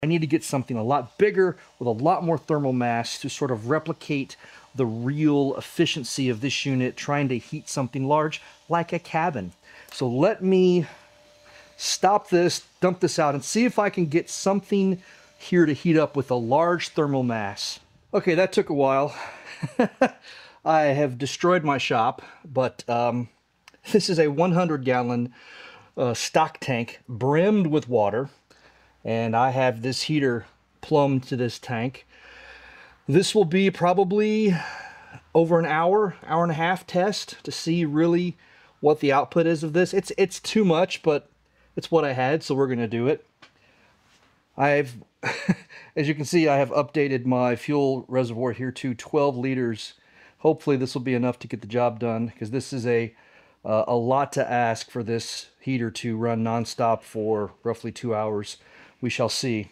I need to get something a lot bigger with a lot more thermal mass to sort of replicate the real efficiency of this unit trying to heat something large like a cabin. So let me stop this, dump this out, and see if I can get something here to heat up with a large thermal mass. Okay, that took a while. I have destroyed my shop, but um, this is a 100 gallon uh, stock tank brimmed with water and I have this heater plumbed to this tank. This will be probably over an hour, hour and a half test to see really what the output is of this. It's it's too much, but it's what I had, so we're going to do it. I've, as you can see, I have updated my fuel reservoir here to 12 liters. Hopefully this will be enough to get the job done because this is a uh, a lot to ask for this heater to run nonstop for roughly two hours we shall see.